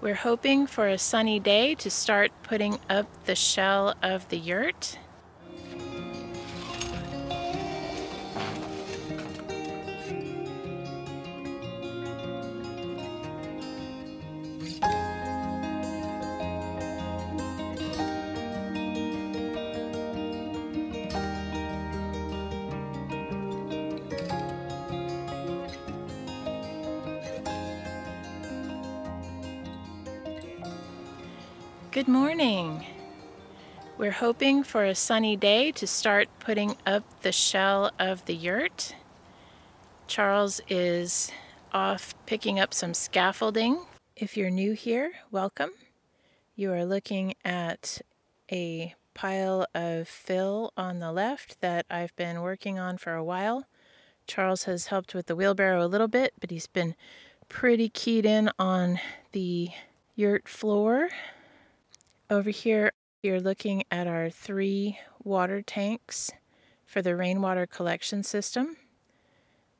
We're hoping for a sunny day to start putting up the shell of the yurt. Good morning. We're hoping for a sunny day to start putting up the shell of the yurt. Charles is off picking up some scaffolding. If you're new here, welcome. You are looking at a pile of fill on the left that I've been working on for a while. Charles has helped with the wheelbarrow a little bit, but he's been pretty keyed in on the yurt floor over here, you're looking at our three water tanks for the rainwater collection system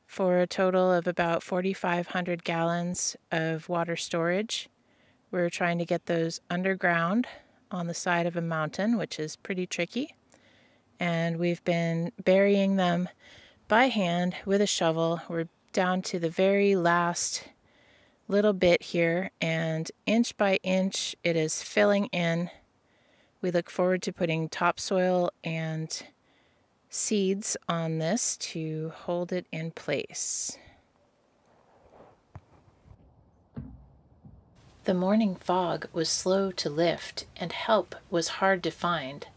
for a total of about 4,500 gallons of water storage. We're trying to get those underground on the side of a mountain, which is pretty tricky. And we've been burying them by hand with a shovel. We're down to the very last little bit here, and inch by inch it is filling in. We look forward to putting topsoil and seeds on this to hold it in place. The morning fog was slow to lift and help was hard to find,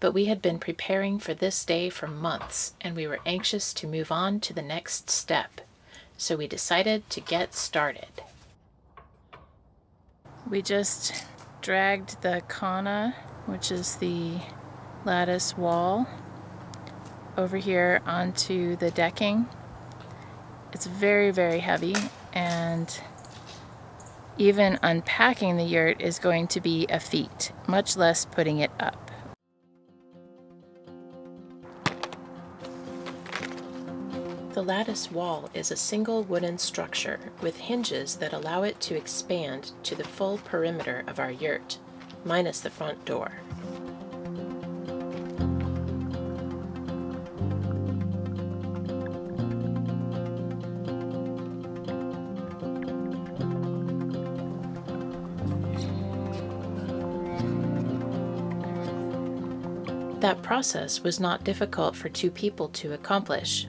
but we had been preparing for this day for months and we were anxious to move on to the next step, so we decided to get started. We just dragged the Khana, which is the lattice wall, over here onto the decking. It's very, very heavy and even unpacking the yurt is going to be a feat, much less putting it up. The lattice wall is a single wooden structure with hinges that allow it to expand to the full perimeter of our yurt, minus the front door. That process was not difficult for two people to accomplish.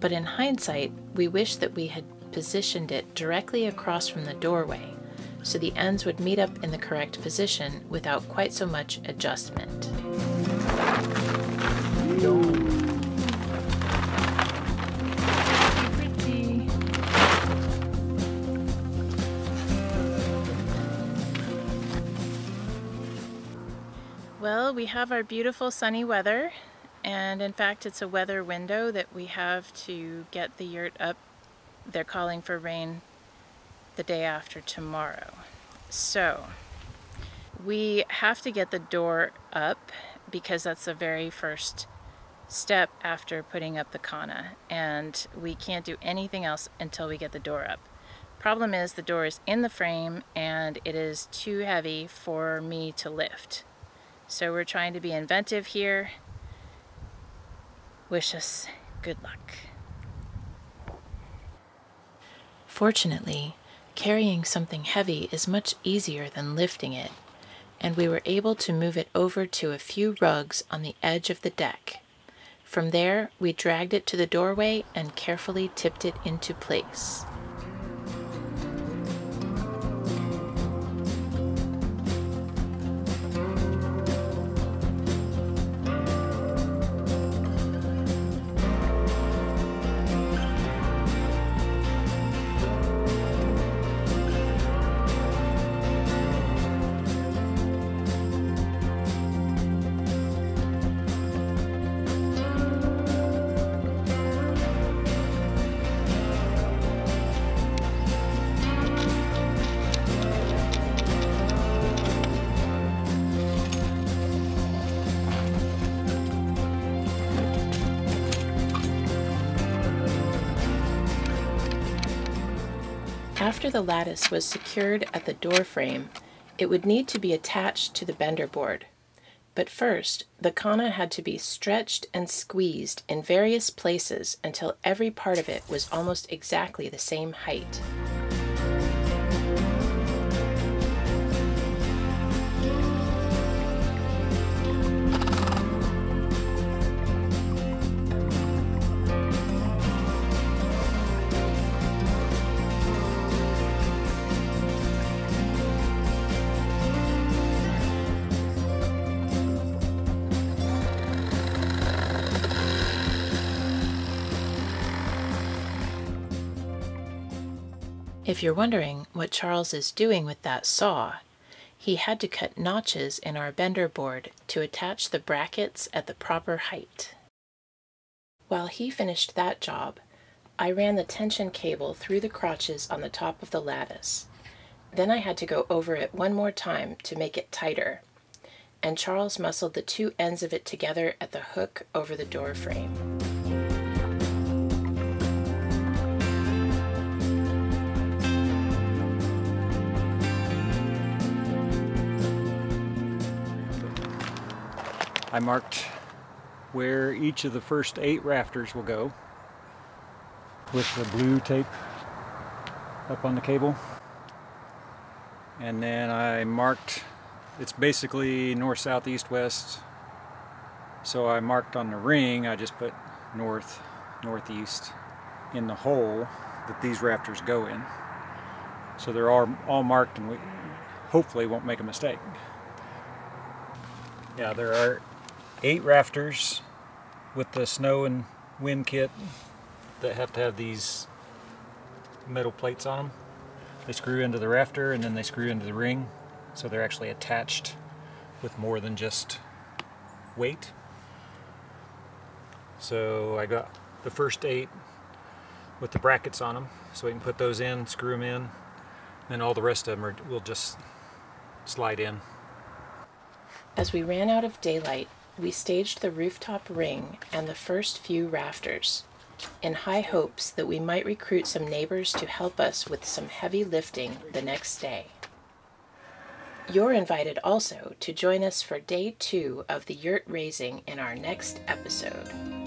But in hindsight, we wish that we had positioned it directly across from the doorway so the ends would meet up in the correct position without quite so much adjustment. Well, we have our beautiful sunny weather and in fact, it's a weather window that we have to get the yurt up. They're calling for rain the day after tomorrow. So we have to get the door up because that's the very first step after putting up the khana and we can't do anything else until we get the door up. Problem is the door is in the frame and it is too heavy for me to lift. So we're trying to be inventive here wish us good luck. Fortunately, carrying something heavy is much easier than lifting it, and we were able to move it over to a few rugs on the edge of the deck. From there, we dragged it to the doorway and carefully tipped it into place. After the lattice was secured at the door frame, it would need to be attached to the bender board. But first, the khana had to be stretched and squeezed in various places until every part of it was almost exactly the same height. If you're wondering what Charles is doing with that saw, he had to cut notches in our bender board to attach the brackets at the proper height. While he finished that job, I ran the tension cable through the crotches on the top of the lattice. Then I had to go over it one more time to make it tighter, and Charles muscled the two ends of it together at the hook over the door frame. I marked where each of the first eight rafters will go with the blue tape up on the cable. And then I marked, it's basically north, south, east, west. So I marked on the ring, I just put north, northeast in the hole that these rafters go in. So they're all, all marked and we hopefully won't make a mistake. Yeah, there are eight rafters with the snow and wind kit that have to have these metal plates on them. They screw into the rafter and then they screw into the ring so they're actually attached with more than just weight. So I got the first eight with the brackets on them so we can put those in, screw them in, and all the rest of them are, will just slide in. As we ran out of daylight, we staged the rooftop ring and the first few rafters, in high hopes that we might recruit some neighbors to help us with some heavy lifting the next day. You're invited also to join us for day two of the yurt raising in our next episode.